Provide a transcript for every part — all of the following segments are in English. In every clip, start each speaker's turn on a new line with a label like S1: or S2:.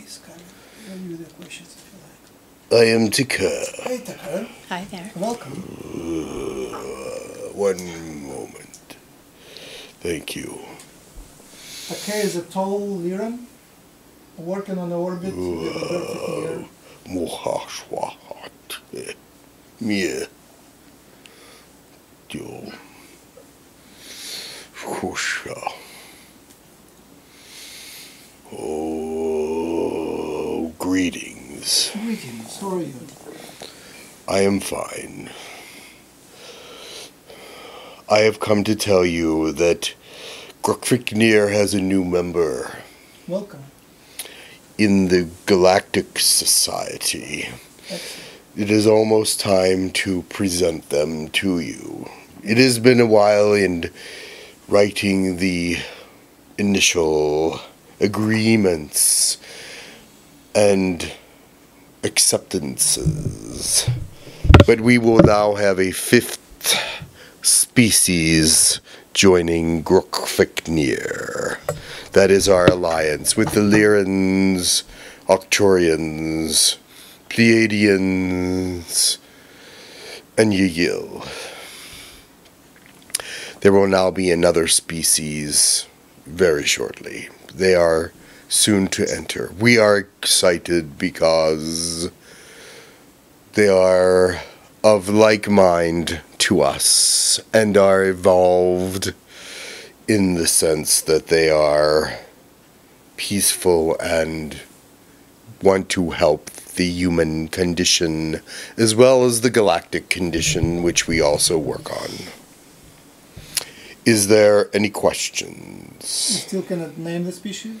S1: case, kind of. I'll the questions if you like.
S2: I am Tekkrr.
S1: Hey, Tekkrr.
S3: Hi there.
S1: Welcome.
S2: Uh, one moment. Thank you.
S1: Tekkrr is a tall Lyran working on the orbit with a perfect year.
S2: Mohashwahat. Mie. Jo. Husha. Oh, greetings.
S1: Greetings, how are you?
S2: I am fine. I have come to tell you that Girk Fitneer has a new member
S1: Welcome.
S2: in the Galactic Society.
S1: Excellent.
S2: It is almost time to present them to you. It has been a while in writing the initial agreements and acceptances. But we will now have a fifth species joining Girk Fitneer. That is our alliance with the Lyrans, Arcturians, Pleiadians, and Yahyel. There will now be another species very shortly. They are soon to enter. We are excited because they are of like mind to us and are evolved in the sense that they are peaceful and want to help the human condition as well as the galactic condition, which we also work on. Is there any questions?
S1: You still cannot name the species?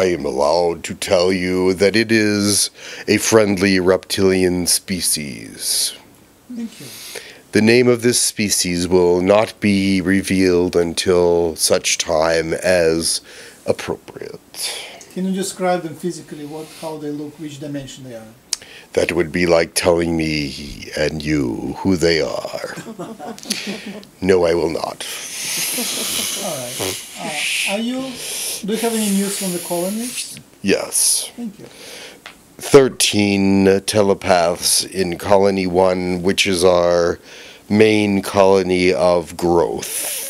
S2: I am allowed to tell you that it is a friendly reptilian species.
S1: Thank you.
S2: The name of this species will not be revealed until such time as appropriate.
S1: Can you describe them physically, what, how they look, which dimension they are?
S2: That would be like telling me and you who they are. no, I will not.
S1: All right. Uh, are you, do you have any news from the colonies?
S2: Yes.
S1: Thank you.
S2: 13 telepaths in Colony 1, which is our main colony of growth.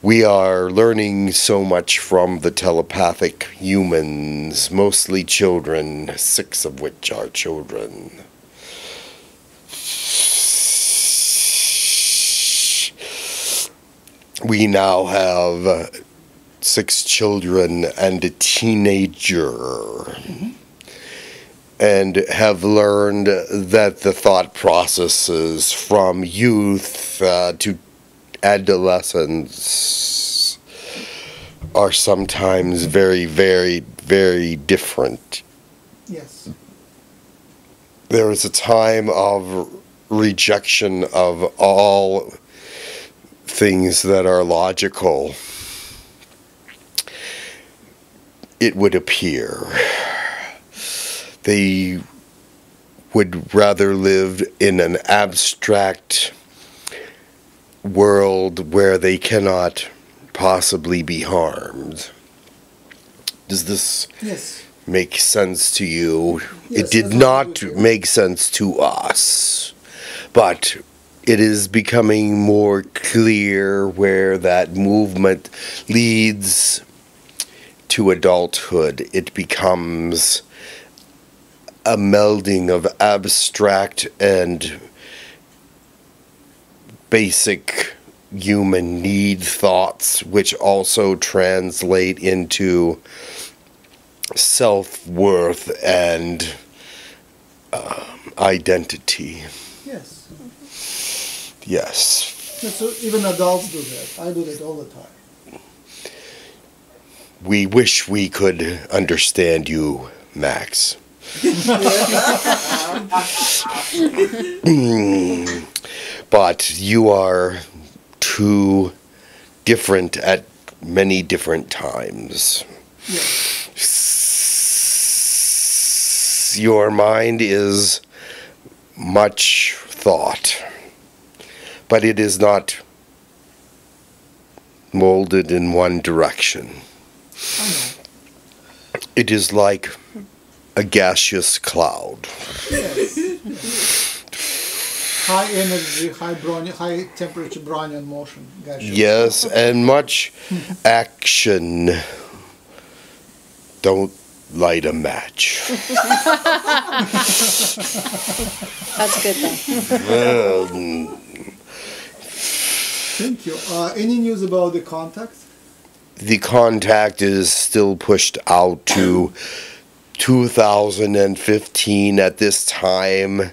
S2: We are learning so much from the telepathic humans, mostly children, six of which are children. We now have uh, six children and a teenager and have learned that the thought processes from youth uh, to adolescence are sometimes very, very, very different.
S1: Yes.
S2: There is a time of rejection of all things that are logical. It would appear they would rather live in an abstract world where they cannot possibly be harmed. Does this
S1: Yes.
S2: make sense to you?
S1: Yes,
S2: it did not
S1: what we do.
S2: make sense to us, but it is becoming more clear where that movement leads to adulthood. It becomes a melding of abstract and basic human need thoughts, which also translate into self worth and um, identity.
S1: Yes. So even adults do that. I do that all the time.
S2: We wish we could understand you, Max. Mm, but you are too different at many different times.
S1: Yeah.
S2: Your mind is much thought, but it is not molded in one direction.
S1: I know.
S2: It is like a gaseous cloud.
S1: Yes. High energy, high Brownian, high temperature Brownian motion. Gotcha.
S2: Yes, and much action. Don't light a match.
S3: That's good though.
S2: Well, mm,
S1: Thank you. Uh, any news about the contact?
S2: the contact is still pushed out to 2015 at this time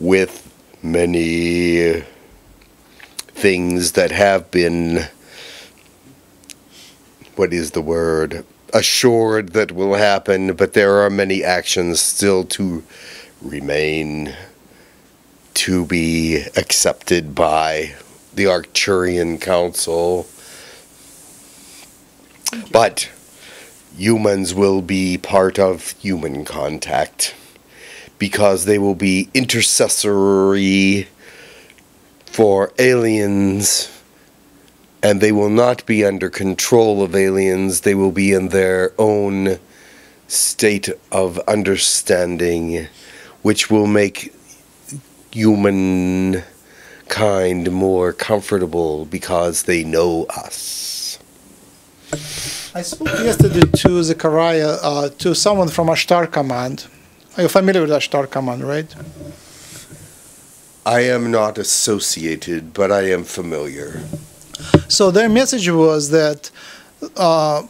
S2: with many things that have been what is the word assured that will happen but there are many actions still to remain to be accepted by the Arcturian Council but humans will be part of human contact because they will be intercessory for aliens and they will not be under control of aliens. They will be in their own state of understanding, which will make humankind more comfortable because they know us.
S1: I spoke yesterday to Zechariah, uh, to someone from Ashtar Command. Are you familiar with Ashtar Command, right?
S2: I am not associated, but I am familiar.
S1: So their message was that uh,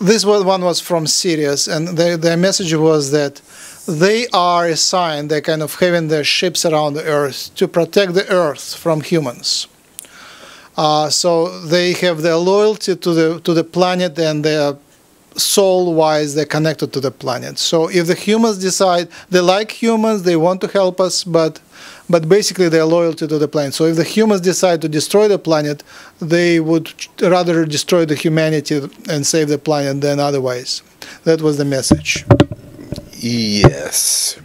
S1: this was, one was from Sirius, and their, their message was that they are assigned, they're kind of having their ships around the Earth to protect the Earth from humans. Uh, so they have their loyalty to the to the planet and their soul-wise they're connected to the planet. So if the humans decide they like humans, they want to help us, but but basically they're loyalty to the planet. So if the humans decide to destroy the planet, they would rather destroy the humanity and save the planet than otherwise. That was the message.
S2: Yes.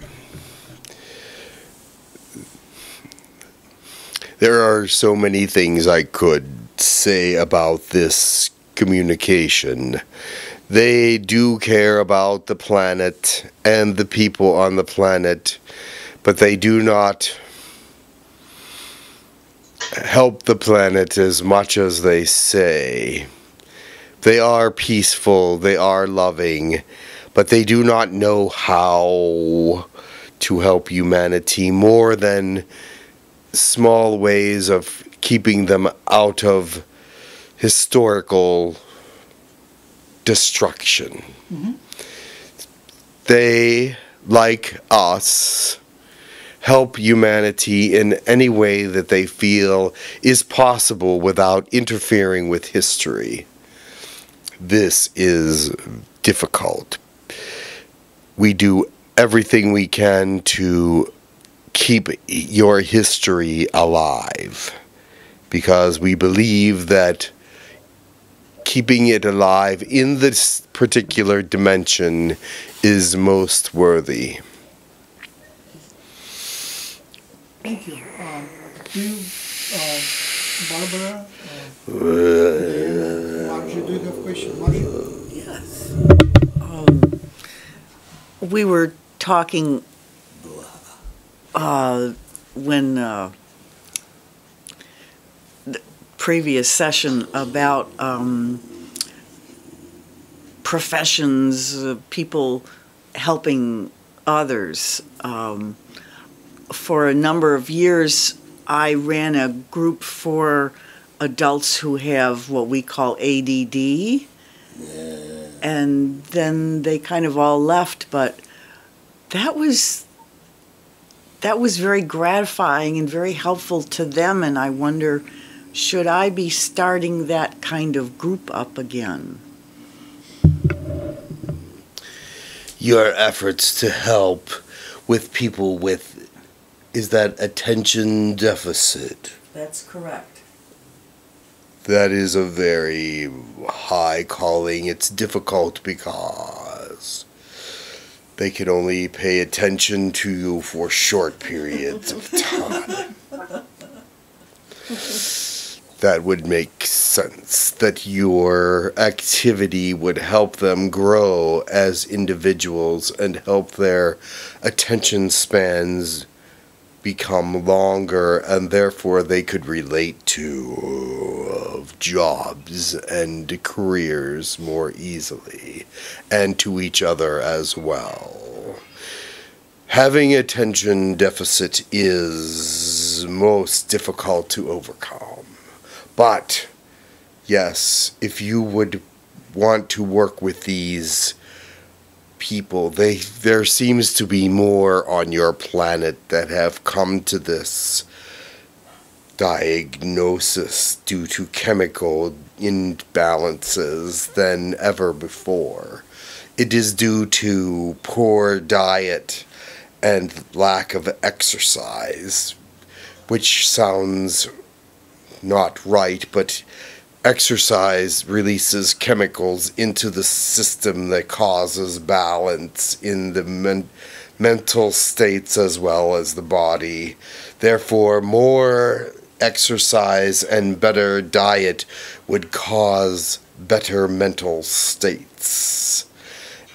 S2: There are so many things I could say about this communication. They do care about the planet and the people on the planet, but they do not help the planet as much as they say. They are peaceful, they are loving, but they do not know how to help humanity more than small ways of keeping them out of historical destruction. Mm-hmm. They, like us, help humanity in any way that they feel is possible without interfering with history. This is difficult. We do everything we can to keep your history alive because we believe that keeping it alive in this particular dimension is most worthy.
S1: Thank you. Um, do you, uh, Barbara, uh, Margie, do you have a question? Margie?
S4: Yes. We were talking uh, when uh, the previous session about um, professions, uh, people helping others. Um, for a number of years, I ran a group for adults who have what we call ADD. And then they kind of all left, but that was that was very gratifying and very helpful to them and I wonder should I be starting that kind of group up again?
S2: Your efforts to help with people with is that attention deficit.
S4: That's correct.
S2: That is a very high calling. It's difficult because they can only pay attention to you for short periods of time. that would make sense that your activity would help them grow as individuals and help their attention spans become longer and therefore they could relate to jobs and careers more easily and to each other as well. Having attention deficit is most difficult to overcome. But yes, if you would want to work with these people, they there seems to be more on your planet that have come to this diagnosis due to chemical imbalances than ever before. It is due to poor diet and lack of exercise, which sounds not right, but exercise releases chemicals into the system that causes balance in the men- mental states as well as the body. Therefore, more exercise and better diet would cause better mental states.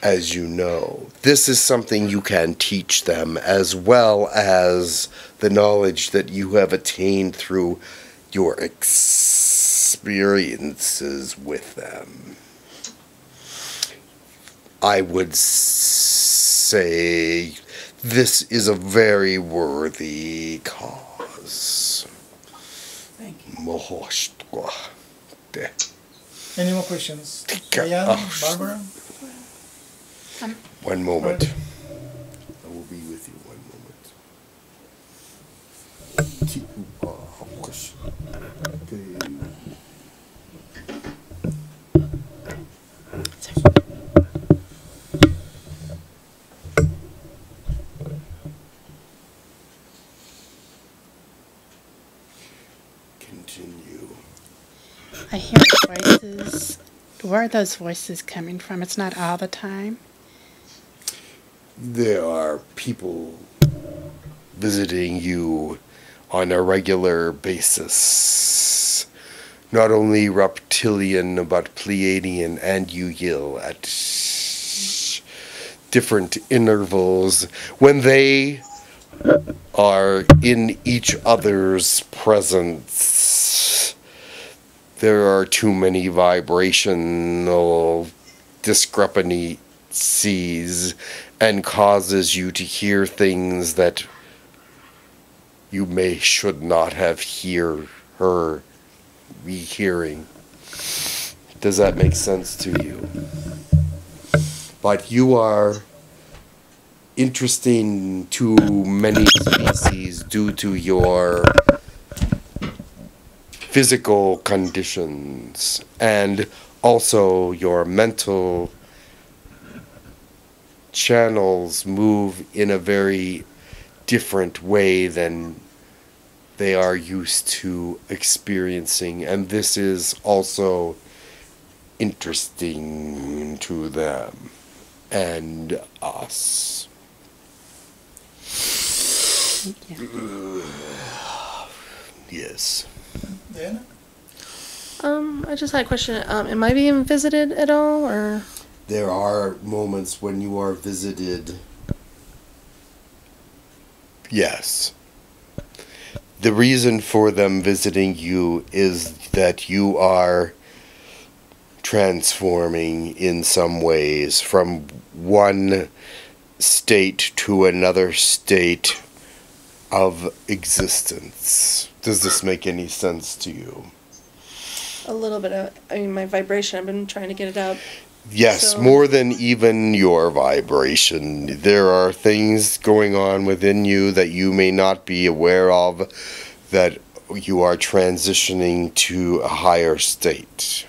S2: As you know, this is something you can teach them as well as the knowledge that you have attained through your experiences with them. I would say this is a very worthy cause.
S4: Thank you.
S2: Mohoshtua.
S1: Any more questions?
S2: Tika-
S1: Diane. Barbara?
S2: Um, One moment.
S5: I hear voices. Where are those voices coming from? It's not all the time.
S2: there are people visiting you on a regular basis. Not only reptilian, but Pleiadian and Yahyel at different intervals. When they are in each other's presence, there are too many vibrational discrepancies and causes you to hear things that you may should not have hear her be hearing. Does that make sense to you? But you are interesting to many species due to your physical conditions and also your mental channels move in a very different way than they are used to experiencing. And this is also interesting to them and us.
S5: You.
S2: yes
S1: Diana?
S6: Um, I just had a question. Um, am I being visited at all, or
S2: there are moments when you are visited yes the reason for them visiting you is that you are transforming in some ways from one state to another state of existence. Does this make any sense to you?
S6: a little bit of? I mean, my vibration. I've been trying to get it out.
S2: Yes,
S6: So-
S2: more than even your vibration. There are things going on within you that you may not be aware of that you are transitioning to a higher state.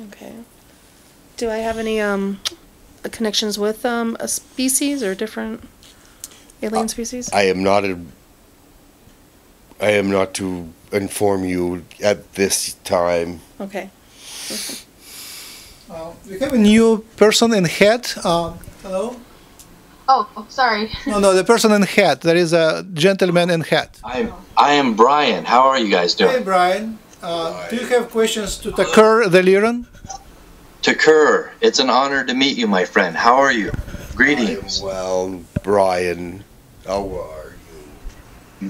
S6: Okay. Do I have any um connections with um a species or different alien species?
S2: I am not a, I am not to inform you at this time.
S6: Okay.
S1: Uh, we have a new person in hat. Uh, hello.
S7: Oh, sorry.
S1: No, no, the person in hat. There is a gentleman in hat.
S8: I'm I am Brian. How are you guys doing? Hey.
S1: Brian. Uh, do you have questions to Tekkrr the Lyran?
S8: Tekkrr, it's an honor to meet you, my friend. How are you?
S2: I am
S8: Greetings.
S2: well, Brian. How are you?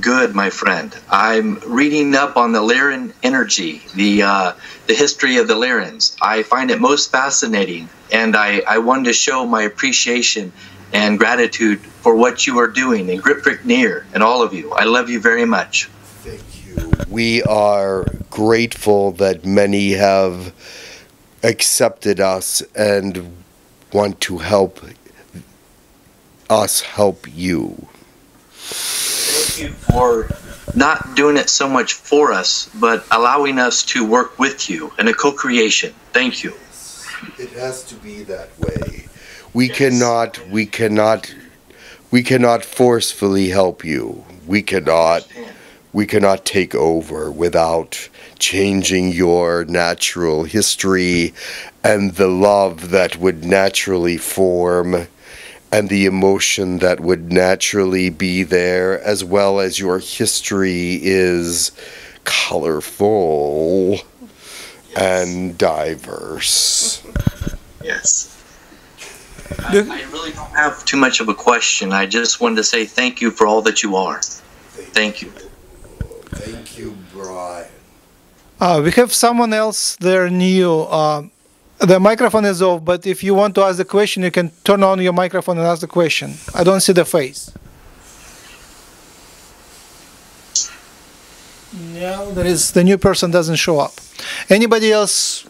S8: Good, my friend. I'm reading up on the Lyran energy, the uh, the history of the Lyrans. I find it most fascinating, and I, I wanted to show my appreciation and gratitude for what you are doing, and Girk Fitneer, and all of you. I love you very much.
S2: Thank you. We are grateful that many have accepted us and want to help us help you.
S8: You for not doing it so much for us, but allowing us to work with you in a co-creation. Thank you.
S2: It has to be that way. We cannot we cannot we cannot forcefully help you. We cannot we cannot take over without changing your natural history and the love that would naturally form and the emotion that would naturally be there as well as your history is colorful and diverse.
S8: Yes.
S1: Do-
S8: I really don't have too much of a question. I just wanted to say thank you for all that you are. Thank you.
S2: Thank you, Brian.
S1: Uh, we have someone else there Neil. Uh, the microphone is off, but if you want to ask the question, you can turn on your microphone and ask the question. I don't see the face. No, there is the new person doesn't show up. Anybody else?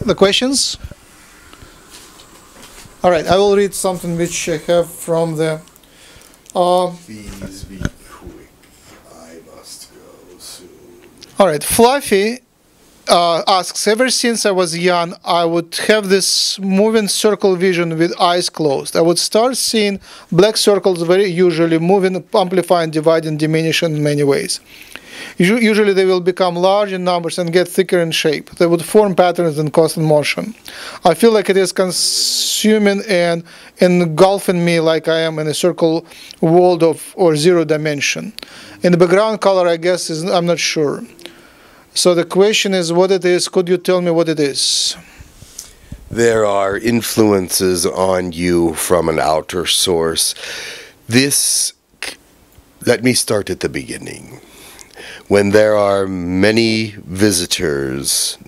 S1: The questions? All right, I will read something which I have from the. Uh,
S2: Please be quick. I must go soon.
S1: All right, Fluffy uh, asks Ever since I was young, I would have this moving circle vision with eyes closed. I would start seeing black circles very usually moving, amplifying, dividing, diminishing in many ways. Usually they will become large in numbers and get thicker in shape. They would form patterns in constant motion. I feel like it is consuming and engulfing me like I am in a circle world of or zero dimension. In the background color, I guess is I'm not sure. So the question is what it is. Could you tell me what it is?
S2: There are influences on you from an outer source. This, let me start at the beginning. When there are many visitors,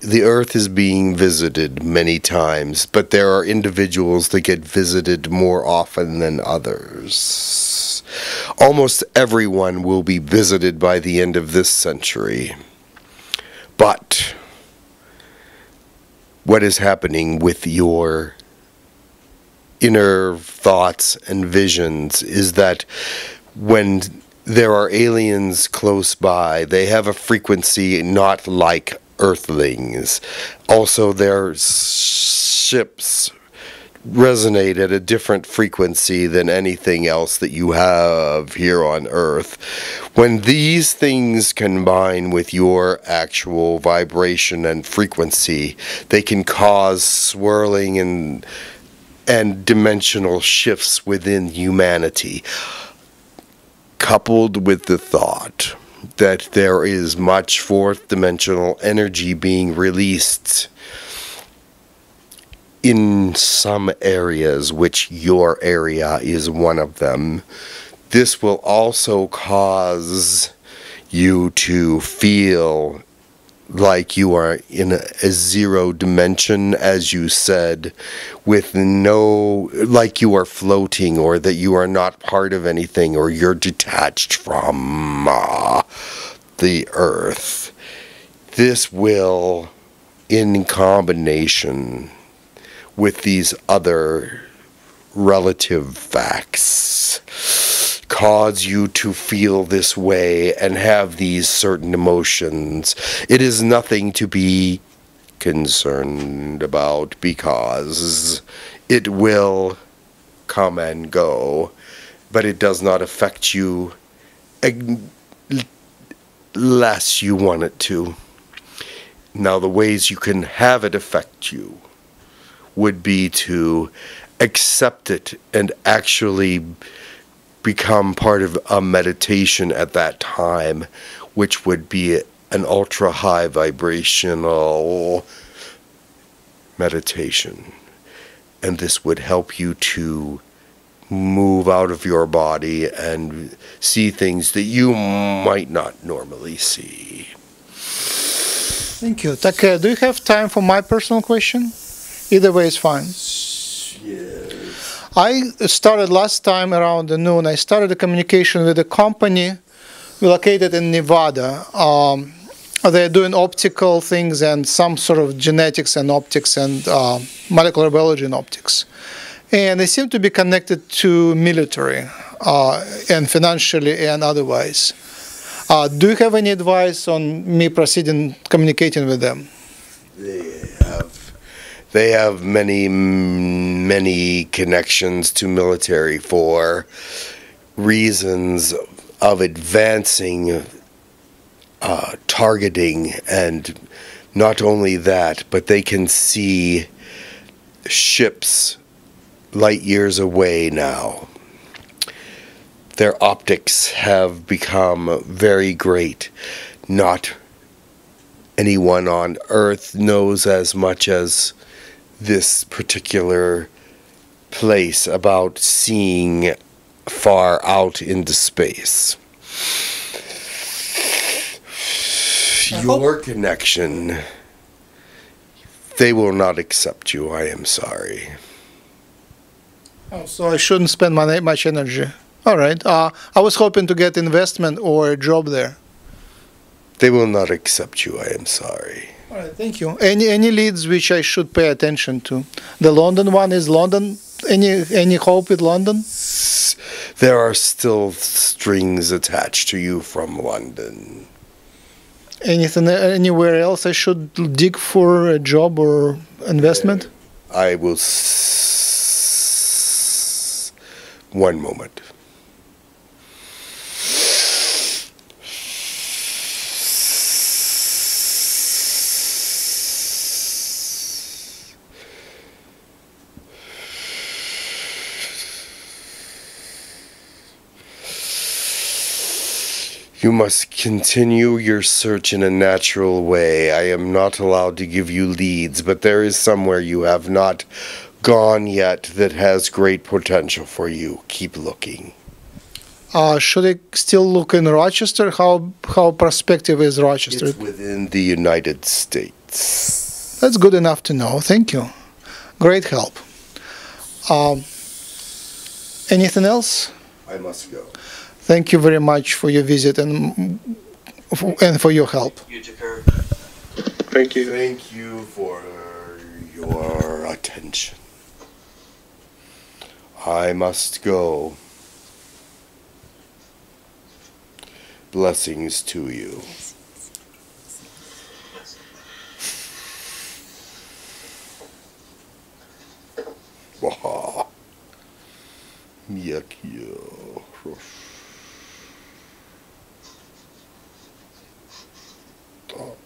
S2: the earth is being visited many times, but there are individuals that get visited more often than others. Almost everyone will be visited by the end of this century. But what is happening with your inner thoughts and visions is that when there are aliens close by, they have a frequency not like Earthlings. Also, their ships resonate at a different frequency than anything else that you have here on Earth. When these things combine with your actual vibration and frequency, they can cause swirling and and dimensional shifts within humanity coupled with the thought that there is much fourth dimensional energy being released in some areas, which your area is one of them. This will also cause you to feel like you are in a, a zero dimension, as you said, with no, like you are floating or that you are not part of anything or you're detached from uh, the earth. This will, in combination with these other relative facts, cause you to feel this way and have these certain emotions. It is nothing to be concerned about because it will come and go, but it does not affect you eg- less you want it to. Now, the ways you can have it affect you would be to accept it and actually become part of a meditation at that time, which would be an ultra high vibrational meditation. And this would help you to move out of your body and see things that you might not normally see.
S1: Thank you. Take, uh, do you have time for my personal question? Either way is fine. I started last time around the noon. I started a communication with a company located in Nevada. Um, they're doing optical things and some sort of genetics and optics and uh, molecular biology and optics. And they seem to be connected to military uh, and financially and otherwise. Uh, do you have any advice on me proceeding communicating with them?
S2: They have, they have many, many connections to military for reasons of advancing uh, targeting, and not only that, but they can see ships light years away now. Their optics have become very great. Not anyone on Earth knows as much as this particular place about seeing far out into space. Your connection, they will not accept you. I am sorry.
S1: Oh, so I shouldn't spend my, much energy. All right. Uh, I was hoping to get investment or a job there.
S2: They will not accept you. I am sorry.
S1: All right. Thank you. Any any leads which I should pay attention to? The London one is London. Any any hope with London?
S2: There are still strings attached to you from London.
S1: Anything anywhere else I should dig for a job or investment?
S2: Uh, I will. S- one moment. You must continue your search in a natural way. I am not allowed to give you leads, but there is somewhere you have not gone yet that has great potential for you. Keep looking.
S1: Uh, should I still look in Rochester? How how prospective is Rochester?
S2: It's within the United States.
S1: That's good enough to know. Thank you. Great help. Um, anything else?
S2: I must go.
S1: Thank you very much for your visit and and for your help.
S2: Thank you. Thank you for your attention. I must go. Blessings to you. Yuck, yo. stop.